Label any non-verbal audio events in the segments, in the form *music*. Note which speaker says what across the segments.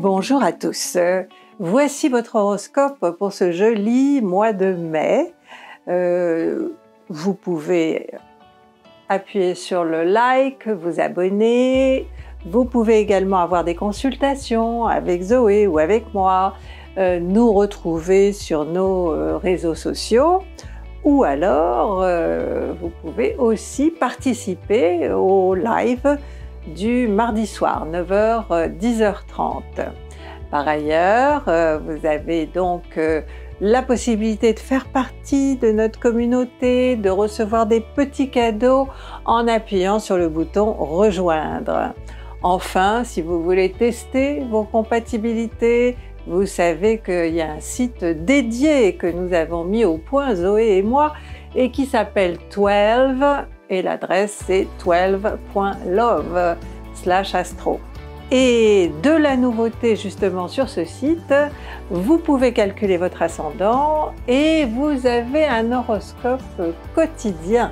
Speaker 1: Bonjour à tous. Voici votre horoscope pour ce joli mois de mai. Euh, vous pouvez appuyer sur le like, vous abonner. Vous pouvez également avoir des consultations avec Zoé ou avec moi, euh, nous retrouver sur nos euh, réseaux sociaux ou alors vous pouvez aussi participer au live du mardi soir, 9h, 10h30. Par ailleurs, euh, vous avez donc euh, la possibilité de faire partie de notre communauté, de recevoir des petits cadeaux en appuyant sur le bouton Rejoindre. Enfin, si vous voulez tester vos compatibilités, vous savez qu'il y a un site dédié que nous avons mis au point, Zoé et moi, et qui s'appelle 12 et l'adresse c'est 12.love astro. Et de la nouveauté justement sur ce site, vous pouvez calculer votre ascendant et vous avez un horoscope quotidien.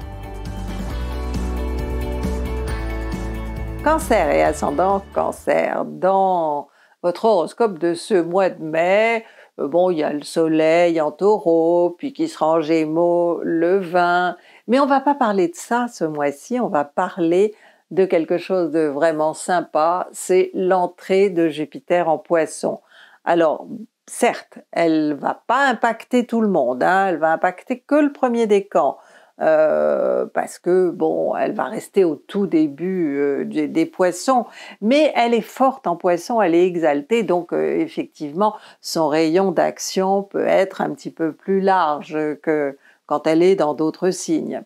Speaker 1: Cancer et ascendant cancer. Dans votre horoscope de ce mois de mai, euh, bon, il y a le soleil en taureau, puis qui sera en gémeaux le 20, mais on va pas parler de ça ce mois-ci, on va parler de quelque chose de vraiment sympa, c'est l'entrée de Jupiter en poisson. Alors, certes, elle va pas impacter tout le monde, hein, elle va impacter que le premier décan. Euh, parce que bon, elle va rester au tout début euh, des, poissons, mais elle est forte en poisson, elle est exaltée, donc euh, effectivement, son rayon d'action peut être un petit peu plus large que quand elle est dans d'autres signes.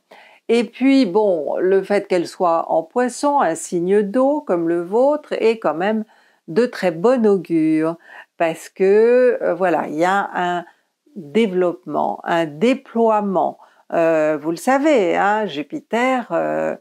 Speaker 1: Et puis, bon, le fait qu'elle soit en poisson, un signe d'eau comme le vôtre, est quand même de très bon augure, parce que, euh, voilà, il y a un développement, un déploiement. Euh, vous le savez, hein, Jupiter, euh,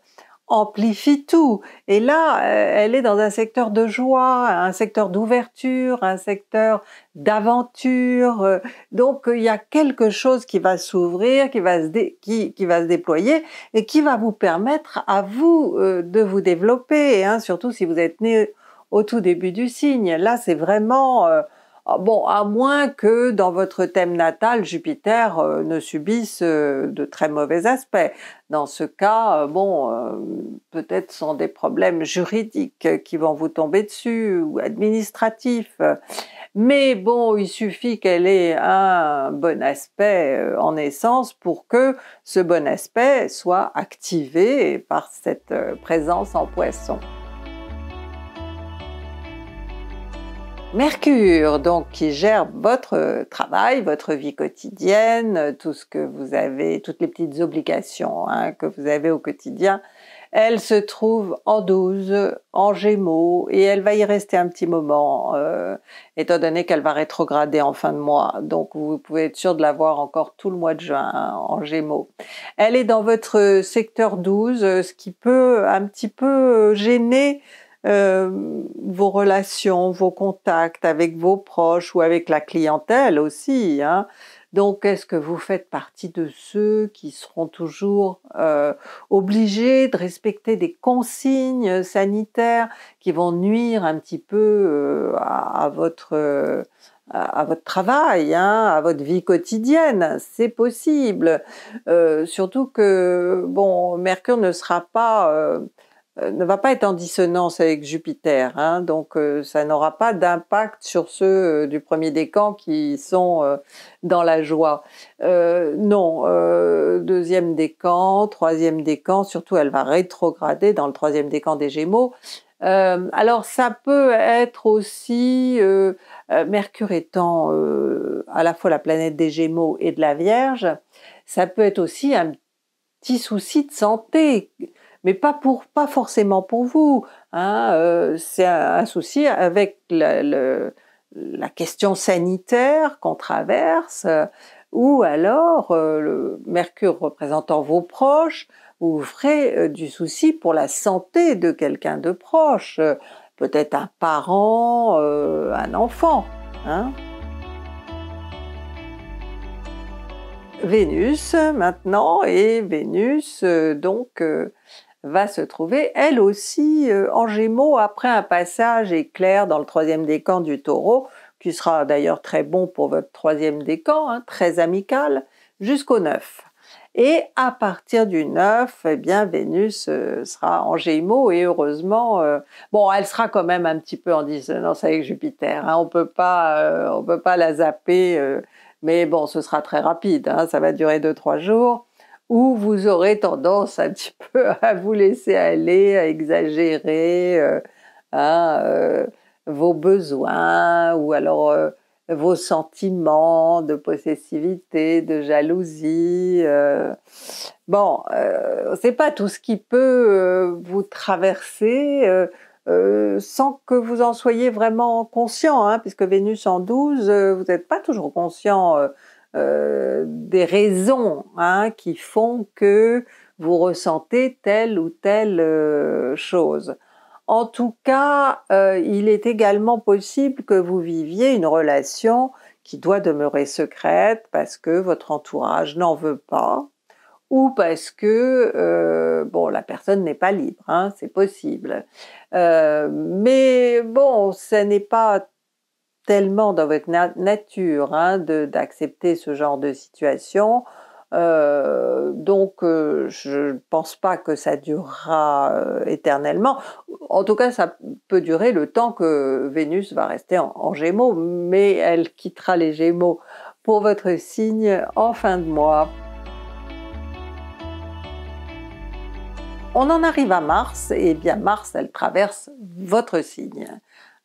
Speaker 1: amplifie tout. Et là, euh, elle est dans un secteur de joie, un secteur d'ouverture, un secteur d'aventure. Euh, donc, il y a quelque chose qui va s'ouvrir, qui, va se qui, qui, va se déployer et qui va vous permettre à vous euh, de vous développer, hein, surtout si vous êtes né au tout début du signe. Là, c'est vraiment bon, à moins que dans votre thème natal, Jupiter euh, ne subisse euh, de très mauvais aspects. Dans ce cas, euh, bon, peut-être sont des problèmes juridiques qui vont vous tomber dessus ou administratifs. Mais bon, il suffit qu'elle ait un bon aspect en essence pour que ce bon aspect soit activé par cette présence en poisson. Mercure, donc qui gère votre travail, votre vie quotidienne, tout ce que vous avez, toutes les petites obligations hein, que vous avez au quotidien, elle se trouve en 12, en Gémeaux, et elle va y rester un petit moment, euh, étant donné qu'elle va rétrograder en fin de mois. Donc vous pouvez être sûr de la voir encore tout le mois de juin hein, en Gémeaux. Elle est dans votre secteur 12, ce qui peut un petit peu gêner euh, vos relations, vos contacts avec vos proches ou avec la clientèle aussi. Hein. Donc, est-ce que vous faites partie de ceux qui seront toujours euh, obligés de respecter des consignes sanitaires qui vont nuire un petit peu euh, à, votre à, votre travail, hein, à votre vie quotidienne, c'est possible. surtout que bon, Mercure ne sera pas ne va pas être en dissonance avec Jupiter, hein, donc euh, ça n'aura pas d'impact sur ceux euh, du premier décan qui sont dans la joie. non, deuxième décan, troisième décan, surtout elle va rétrograder dans le troisième décan des Gémeaux. alors ça peut être aussi Mercure étant à la fois la planète des Gémeaux et de la Vierge, ça peut être aussi un petit souci de santé mais pas pour, pas forcément pour vous. Hein, euh, c'est un, souci avec la, la question sanitaire qu'on traverse, ou alors euh, le Mercure représentant vos proches, vous ferez euh, du souci pour la santé de quelqu'un de proche, peut-être un parent, un enfant. Hein. Vénus maintenant, et Vénus donc va se trouver elle aussi euh, en gémeaux après un passage éclair dans le troisième décan du taureau, qui sera d'ailleurs très bon pour votre troisième décan, hein, très amical, jusqu'au 9. Et à partir du 9, eh bien Vénus euh, sera en Gémeaux et heureusement, euh, bon, elle sera quand même un petit peu en dissonance avec Jupiter. Hein, on peut pas, on peut pas la zapper, mais bon, ce sera très rapide. Hein, ça va durer 2-3 jours où vous aurez tendance un petit peu *laughs* à vous laisser aller, à exagérer euh, hein, euh, vos besoins ou alors euh, vos sentiments de possessivité, de jalousie. bon, c'est pas tout ce qui peut vous traverser. sans que vous en soyez vraiment conscient, hein, puisque Vénus en 12, vous n'êtes pas toujours conscient des raisons hein, qui font que vous ressentez telle ou telle euh, chose. En tout cas, euh, il est également possible que vous viviez une relation qui doit demeurer secrète parce que votre entourage n'en veut pas ou parce que bon la personne n'est pas libre, hein, c'est possible. mais bon, ce n'est pas tellement dans votre nature hein, d'accepter ce genre de situation. Euh, donc, euh, je ne pense pas que ça durera euh, éternellement. En tout cas, ça peut durer le temps que Vénus va rester en, en, Gémeaux, mais elle quittera les Gémeaux pour votre signe en fin de mois. On en arrive à Mars, et bien Mars, elle traverse votre signe.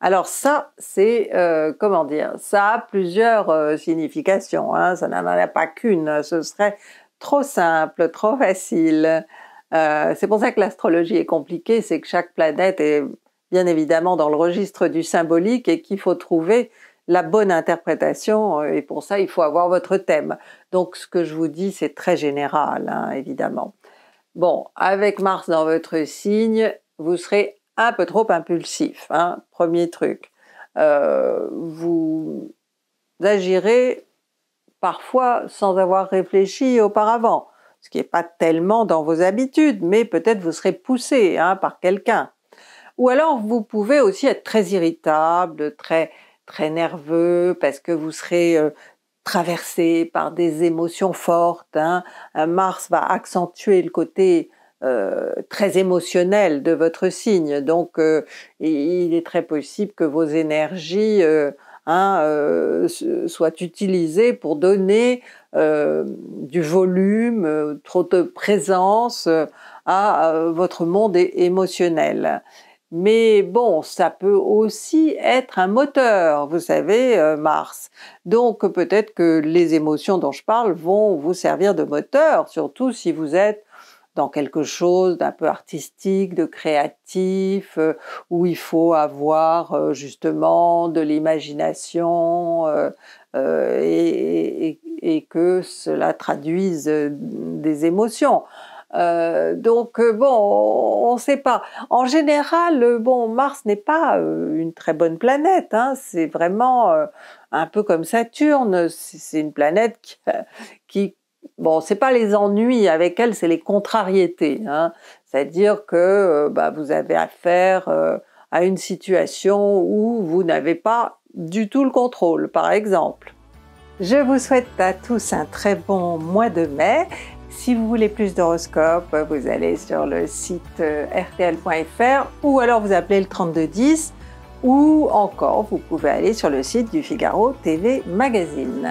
Speaker 1: Alors ça, c'est, euh, comment dire, ça a plusieurs euh, significations, hein, ça n'en a pas qu'une, ce serait trop simple, trop facile. Euh, c'est pour ça que l'astrologie est compliquée, c'est que chaque planète est bien évidemment dans le registre du symbolique et qu'il faut trouver la bonne interprétation et pour ça il faut avoir votre thème. Donc ce que je vous dis c'est très général hein, évidemment. Bon, avec Mars dans votre signe, vous serez un peu trop impulsif. Hein, premier truc. Euh, vous agirez parfois sans avoir réfléchi auparavant, ce qui n'est pas tellement dans vos habitudes, mais peut-être vous serez poussé hein, par quelqu'un. Ou alors vous pouvez aussi être très irritable, très très nerveux, parce que vous serez euh, traversé par des émotions fortes. Hein. Mars va accentuer le côté euh, très émotionnel de votre signe. Donc, euh, il est très possible que vos énergies euh, hein, soient utilisées pour donner du volume, trop de présence à votre monde émotionnel. Mais bon, ça peut aussi être un moteur, vous savez, Mars. Donc peut-être que les émotions dont je parle vont vous servir de moteur, surtout si vous êtes dans quelque chose d'un peu artistique, de créatif, euh, où il faut avoir euh, justement de l'imagination euh, et, que cela traduise des émotions. donc bon, on ne sait pas. En général, bon, Mars n'est pas une très bonne planète. Hein. c'est vraiment un peu comme Saturne. C'est une planète qui, qui bon, c'est pas les ennuis avec elle, c'est les contrariétés. Hein. C'est-à-dire que euh, bah, vous avez affaire euh, à une situation où vous n'avez pas du tout le contrôle, par exemple. Je vous souhaite à tous un très bon mois de mai. Si vous voulez plus d'horoscopes, vous allez sur le site euh, rtl.fr ou alors vous appelez le 3210 ou encore vous pouvez aller sur le site du Figaro TV Magazine.